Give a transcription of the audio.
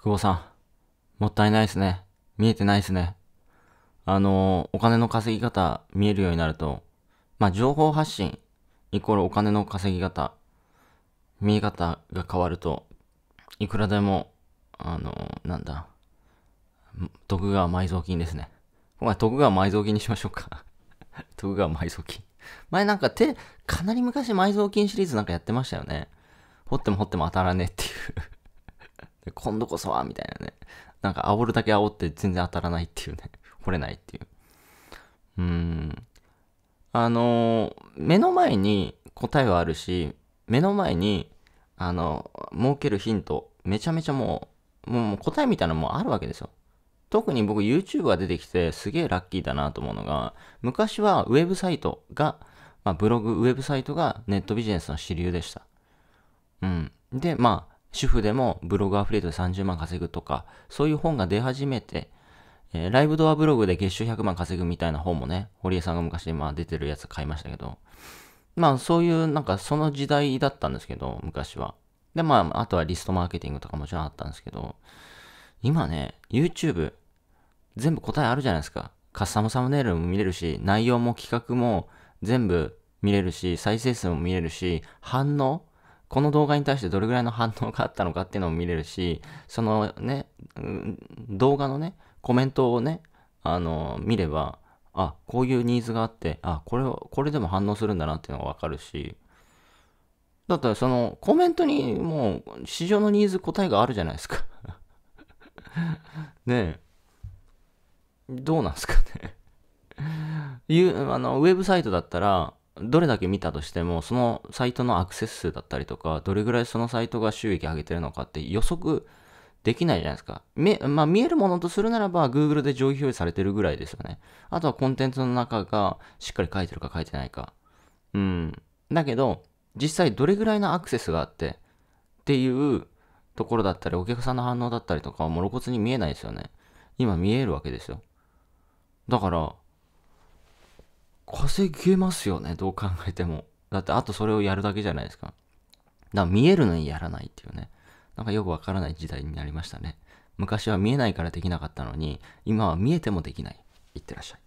久保さん、もったいないですね。見えてないですね。あの、お金の稼ぎ方見えるようになると、まあ、情報発信イコールお金の稼ぎ方、見え方が変わると、いくらでも、あの、なんだ、徳川埋蔵金ですね。今回徳川埋蔵金にしましょうか。徳川埋蔵金。前なんか手、かなり昔埋蔵金シリーズなんかやってましたよね。掘っても掘っても当たらねえっていう今度こそは、みたいなね。なんか煽るだけ煽って全然当たらないっていうね。掘れないっていう。うーん。あの、目の前に答えはあるし、目の前に、あの、儲けるヒント、めちゃめちゃもう、もう答えみたいなのもあるわけですよ。特に僕 YouTube が出てきてすげえラッキーだなと思うのが、昔はウェブサイトが、まあ、ブログ、ウェブサイトがネットビジネスの主流でした。うん。で、まあ、主婦でもブログアフリエイトで30万稼ぐとか、そういう本が出始めて、えー、ライブドアブログで月収100万稼ぐみたいな本もね、堀江さんが昔、まあ、出てるやつ買いましたけど、まあそういうなんかその時代だったんですけど、昔は。で、まあ、あとはリストマーケティングとかもちろんあったんですけど、今ね、YouTube、全部答えあるじゃないですか。カスタムサムネイルも見れるし、内容も企画も全部見れるし、再生数も見れるし、反応この動画に対してどれぐらいの反応があったのかっていうのも見れるし、そのね、動画のね、コメントをね、あの、見れば、あ、こういうニーズがあって、あ、これを、これでも反応するんだなっていうのがわかるし、だったらそのコメントにもう市場のニーズ答えがあるじゃないですか。ねえ。どうなんすかね。いうあのウェブサイトだったらどれだけ見たとしてもそのサイトのアクセス数だったりとかどれぐらいそのサイトが収益上げてるのかって予測できないじゃないですか。め、まあ、見えるものとするならば、Google で上位表示されてるぐらいですよね。あとはコンテンツの中がしっかり書いてるか書いてないか。うん。だけど、実際どれぐらいのアクセスがあって、っていうところだったり、お客さんの反応だったりとかはもう露骨に見えないですよね。今見えるわけですよ。だから、稼げますよね、どう考えても。だってあとそれをやるだけじゃないですか。だから見えるのにやらないっていうね。なんかよくわからない時代になりましたね。昔は見えないからできなかったのに、今は見えてもできない。いってらっしゃい。